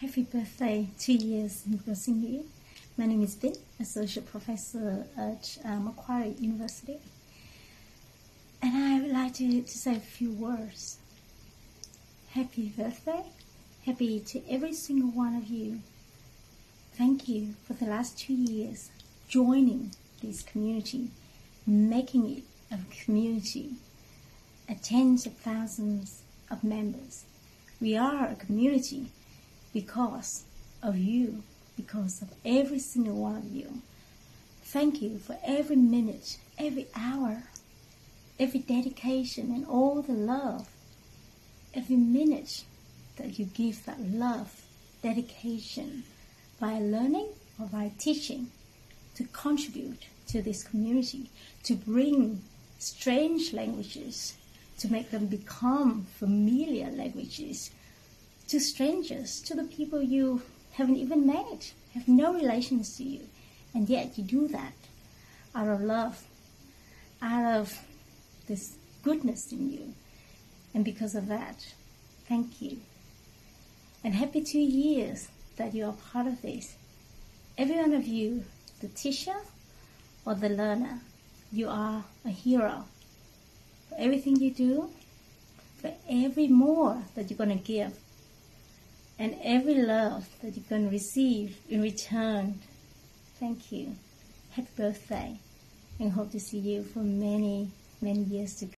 Happy birthday, two years in Gosingyu. My name is Binh, Associate Professor at uh, Macquarie University. And I would like to, to say a few words. Happy birthday. Happy to every single one of you. Thank you for the last two years joining this community, making it a community, a tens of thousands of members. We are a community because of you, because of every single one of you. Thank you for every minute, every hour, every dedication, and all the love. Every minute that you give that love, dedication, by learning or by teaching, to contribute to this community, to bring strange languages, to make them become familiar languages to strangers, to the people you haven't even met, have no relations to you, and yet you do that out of love, out of this goodness in you. And because of that, thank you. And happy two years that you are part of this. Every one of you, the teacher or the learner, you are a hero. For everything you do, for every more that you're going to give, and every love that you can receive in return. Thank you. Happy birthday and hope to see you for many, many years to